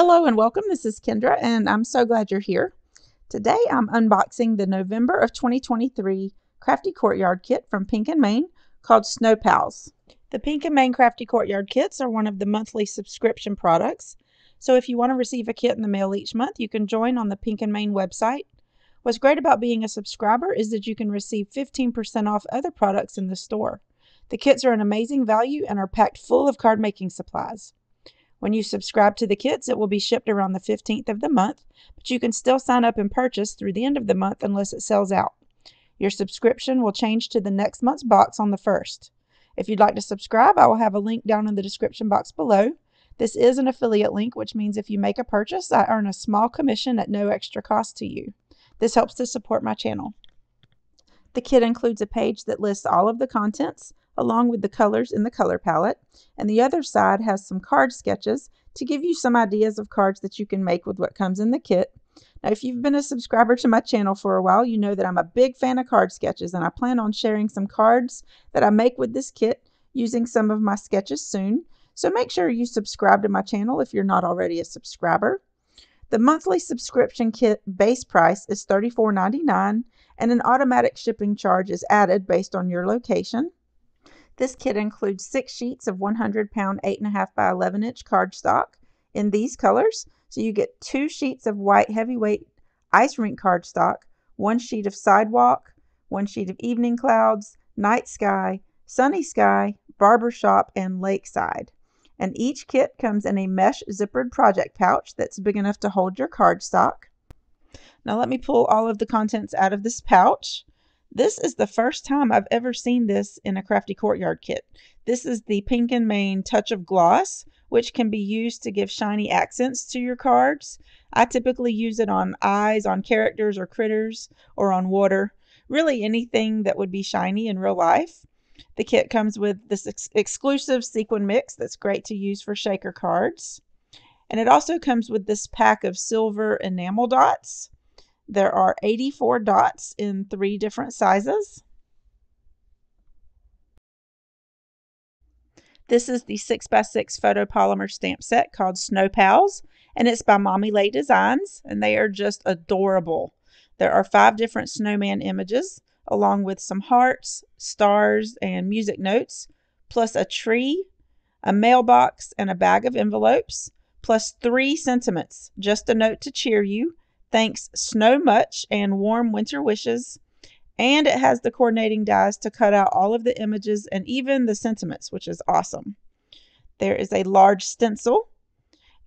Hello and welcome. This is Kendra, and I'm so glad you're here. Today I'm unboxing the November of 2023 Crafty Courtyard kit from Pink and Main called Snow Pals. The Pink and Main Crafty Courtyard kits are one of the monthly subscription products. So if you want to receive a kit in the mail each month, you can join on the Pink and Main website. What's great about being a subscriber is that you can receive 15% off other products in the store. The kits are an amazing value and are packed full of card making supplies. When you subscribe to the kits, it will be shipped around the 15th of the month, but you can still sign up and purchase through the end of the month unless it sells out. Your subscription will change to the next month's box on the 1st. If you'd like to subscribe, I will have a link down in the description box below. This is an affiliate link, which means if you make a purchase, I earn a small commission at no extra cost to you. This helps to support my channel. The kit includes a page that lists all of the contents, along with the colors in the color palette, and the other side has some card sketches to give you some ideas of cards that you can make with what comes in the kit. Now, if you've been a subscriber to my channel for a while, you know that I'm a big fan of card sketches, and I plan on sharing some cards that I make with this kit using some of my sketches soon. So make sure you subscribe to my channel if you're not already a subscriber. The monthly subscription kit base price is $34.99 and an automatic shipping charge is added based on your location. This kit includes six sheets of 100 pound 8.5 by 11 inch cardstock in these colors. So you get two sheets of white heavyweight ice rink cardstock, one sheet of sidewalk, one sheet of evening clouds, night sky, sunny sky, barbershop, and lakeside. And each kit comes in a mesh zippered project pouch that's big enough to hold your cardstock. Now let me pull all of the contents out of this pouch. This is the first time I've ever seen this in a Crafty Courtyard kit. This is the Pink and Main Touch of Gloss, which can be used to give shiny accents to your cards. I typically use it on eyes, on characters or critters, or on water. Really anything that would be shiny in real life. The kit comes with this ex exclusive sequin mix that's great to use for shaker cards. And it also comes with this pack of silver enamel dots. There are 84 dots in three different sizes. This is the 6x6 photopolymer stamp set called Snow Pals, and it's by Mommy Lhey Designs, and they are just adorable. There are five different snowman images, along with some hearts, stars, and music notes, plus a tree, a mailbox, and a bag of envelopes, plus three sentiments just a note to cheer you, Thanks Snow Much and Warm Winter Wishes. And it has the coordinating dies to cut out all of the images and even the sentiments, which is awesome. There is a large stencil,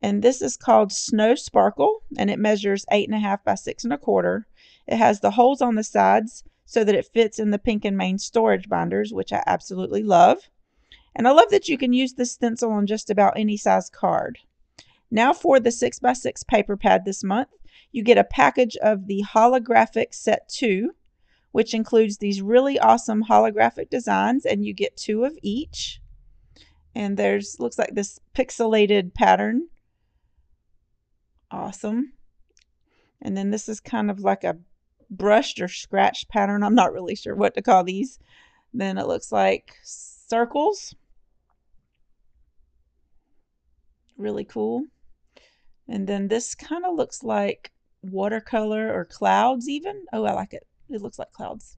and this is called Snow Sparkle, and it measures eight and a half by six and a quarter. It has the holes on the sides so that it fits in the pink and main storage binders, which I absolutely love. And I love that you can use this stencil on just about any size card. Now for the 6x6 paper pad this month you get a package of the holographic set two, which includes these really awesome holographic designs, and you get two of each. And there's looks like this pixelated pattern. Awesome. And then this is kind of like a brushed or scratched pattern. I'm not really sure what to call these. Then it looks like circles. Really cool. And then this kind of looks like watercolor or clouds even. Oh, I like it. It looks like clouds.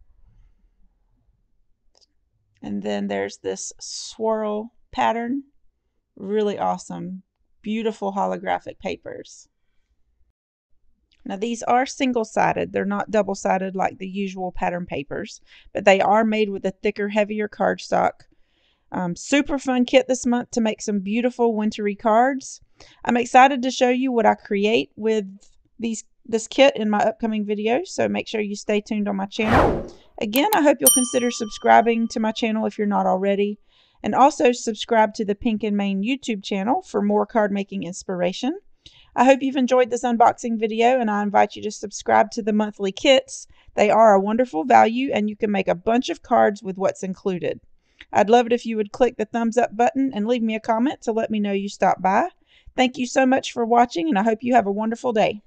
And then there's this swirl pattern. Really awesome. Beautiful holographic papers. Now these are single-sided. They're not double-sided like the usual pattern papers, but they are made with a thicker, heavier cardstock. Um, super fun kit this month to make some beautiful wintry cards. I'm excited to show you what I create with these this kit in my upcoming videos, so make sure you stay tuned on my channel. Again, I hope you'll consider subscribing to my channel if you're not already, and also subscribe to the Pink and Main YouTube channel for more card making inspiration. I hope you've enjoyed this unboxing video, and I invite you to subscribe to the monthly kits. They are a wonderful value, and you can make a bunch of cards with what's included. I'd love it if you would click the thumbs up button and leave me a comment to let me know you stopped by. Thank you so much for watching, and I hope you have a wonderful day.